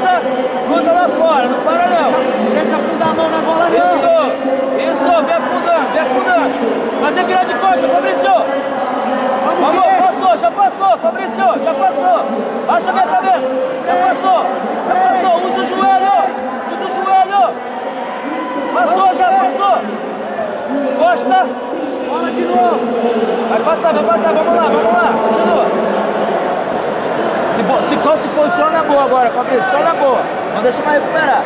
cruza, cruza lá fora, não para não. Deixa afundar a mão na bola. Isso, isso, vem afundando, vem afundando. Fazer virar de coxa, Fabrício. Vamos, passou, já passou, Fabrício, já passou. Baixa minha cabeça, já passou, já passou, usa o joelho, usa o joelho. Passou, já passou. Costa. Bola de novo. Vai passar, vai passar, vamos lá, vamos lá. Boa agora, Fabrício, só na boa. Não deixa mais recuperar.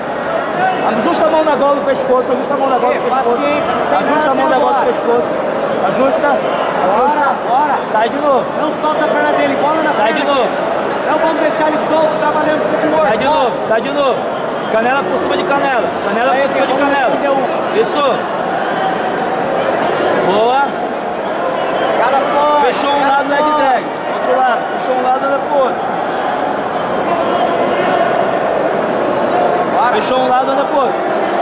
Ajusta a mão na gola do pescoço, ajusta a mão na gola do pescoço. Paciência, não tem Ajusta a mão na até gola do pescoço. Ajusta, ajusta. Bora. Sai de novo. Não solta a perna dele, bola na Sai perna. de novo. Não vamos deixar ele solto, trabalhando futebol. Sai de novo, sai de novo. Canela por cima de canela. Canela por cima de canela. Isso. Boa. Fechou um lado, leg forte. drag. Outro lado. Fechou um lado, anda pro outro. Fechou um lado, anda pro outro.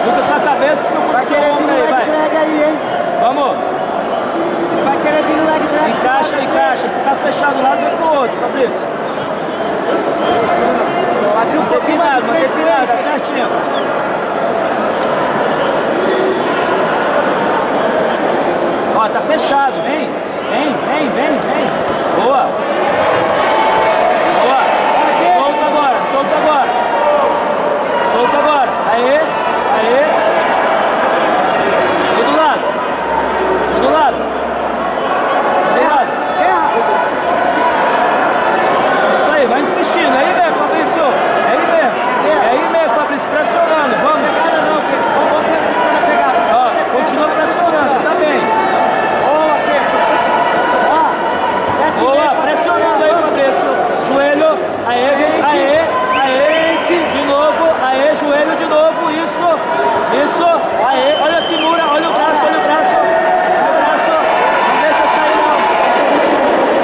Usa sua cabeça e seu Vai querer vir no aí, leg drag aí, hein? Vamos. Vai querer vir no leg drag. Encaixa, encaixa. Se tá fechado um lado, vai pro outro, Fabrício. Abriu um Mantém pouquinho mais pirado, de mantém frente. pirado, tá certinho. Ó, tá fechado, vem, vem, vem, vem, vem. Boa. Boa. Solta agora, solta agora. Solta agora. Aê, aê. Todo lado. Todo lado. Todo lado. Terra. Isso aí, vai insistindo. É aí mesmo, Fabrício. É aí mesmo. É aí mesmo, Fabrício. Pressionando. Vamos. Pegada não, Pedro. Vamos vamos buscar a pegada. Ó, continua pressionando. Você tá bem. Boa, Pedro. Ó, sete e Boa, meio pra pressionando pegar. aí, Fabrício. Joelho. Aê, aê, aê. De novo. Aê, joelho de novo. Isso. Isso. Aê, olha a Kimura. Olha o braço, olha o braço. Olha o braço. Não deixa sair, não.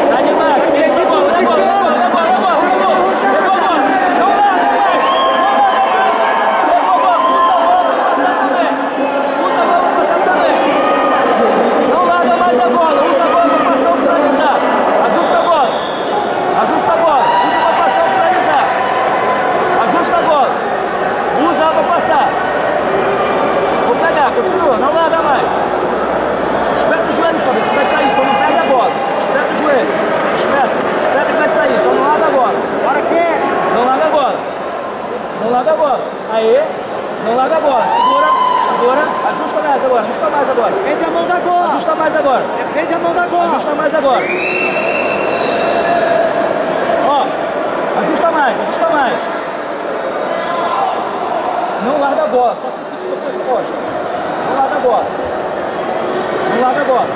Sai de baixo. Isso, bola, bola, bola, bola, bola, bola, bola. Pegou a bola. Não larga mais. Pegou a bola. Usa a bola pra passar também. Usa a bola pra passar também. Não larga mais a bola, usa a bola para passar ou finalizar. Ajusta a bola. Ajusta a bola. Usa para passar ou finalizar. Ajusta a bola. Usa para passar. Vou pegar, continua, não larga mais. Espeta o joelho, Fabrício, vai sair, só não pega a bola. Espeta o joelho. Espeta, espeta que vai sair, só não larga a bola. Bora, Pedro. Não larga a bola. Não larga a bola. Aê, larga a bola. Segura, segura. Ajusta mais agora, ajusta mais agora. Defende a mão da gola. Ajusta mais agora. Defende a mão da gola. Ajusta mais agora. Ó, ajusta mais, ajusta mais. Não larga a bola, só se sentir você exposta. Não larga a bola. Não larga a bola.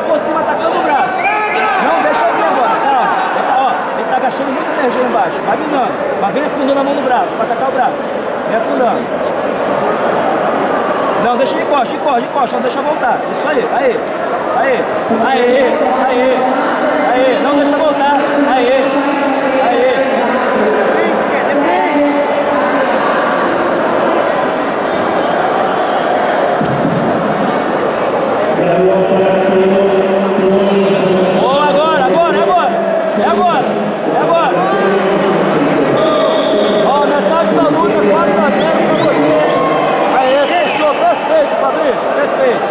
Para por cima, atacando o braço. Não, deixa aqui agora, tá? Ele tá, ó, ele tá gastando muita energia embaixo. Vai minando, mas vem afundando a mão no braço, para atacar o braço. Vem afundando. Não, deixa ele encosta, encosta, encosta, não deixa voltar. Isso aí, aí, aí, aí, aí, aí, não deixa voltar. Aí. Defende, Pedro. Defende. Boa, agora, agora, é agora. É agora, é agora. Ó, metade da luta, 4 a 0 pra você. Aê, fechou, perfeito, Fabrício, perfeito.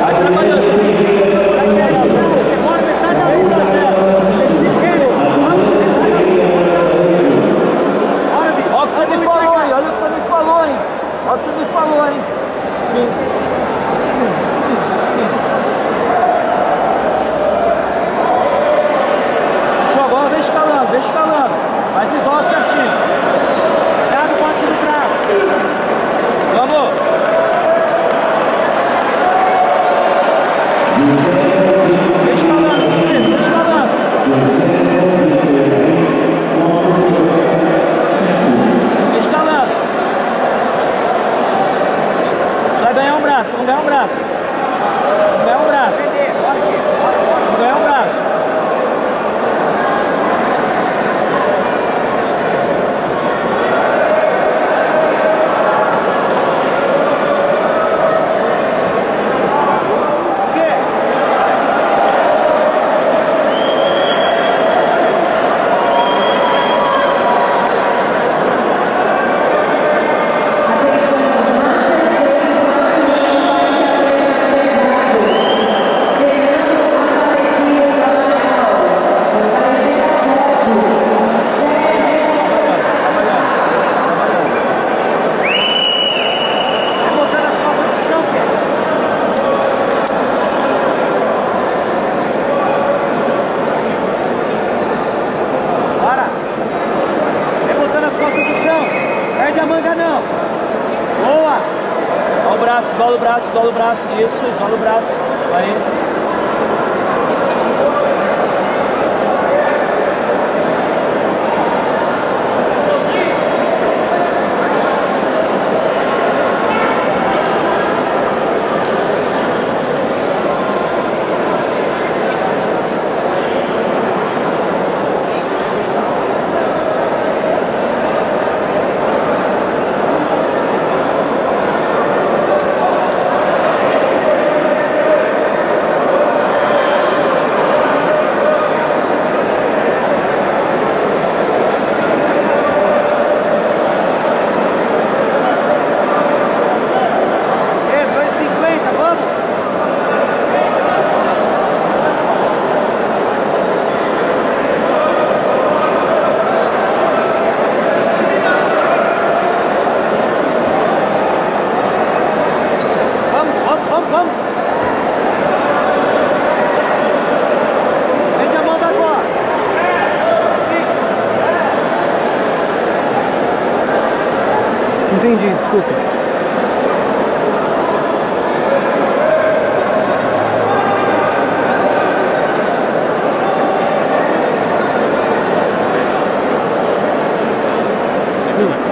Vai trabalhando, Vai, Pedro. Demora metade da 3 luta. a 0. Pedro, vamos, metade da luta. Bora, Pedro. Olha o que você me falou, hein? Olha o que você me falou, hein? Olha o que você me falou, hein? Subindo, subindo, subindo. Show, agora vem escalando, vem escalando. Mas isola certinho. Cuidado, bote no braço. Vamos! Vem isola o braço, isola o braço, isso, isola o braço, aí, entendi, desculpa. É Thank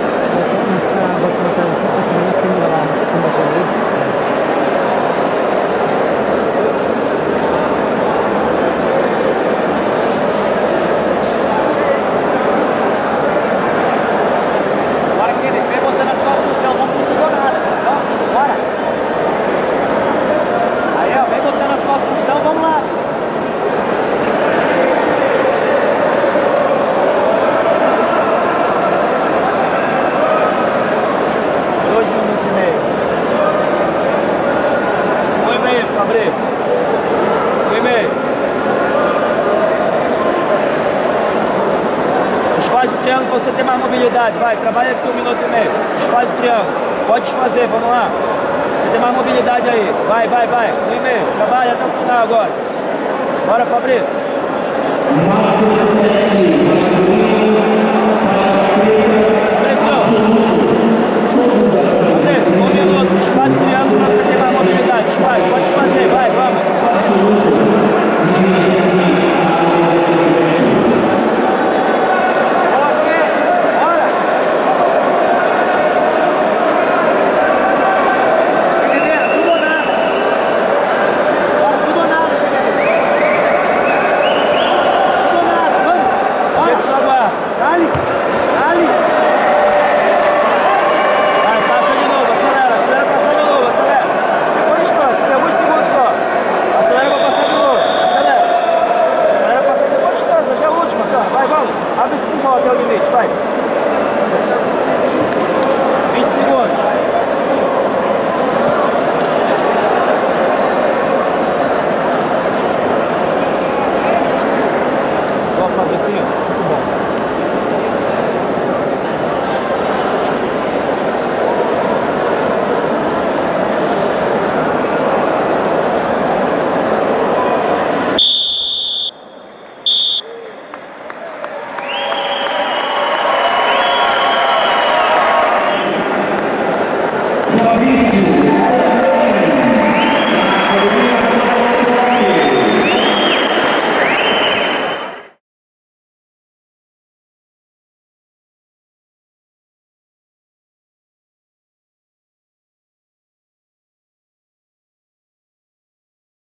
triângulo você tem mais mobilidade, vai, trabalha assim um minuto e meio, desfaz o triângulo, pode desfazer, vamos lá. Você tem mais mobilidade aí, vai, vai, vai, um e meio, trabalha até o final agora. Bora, Fabrício. 4, 7, Fabrício.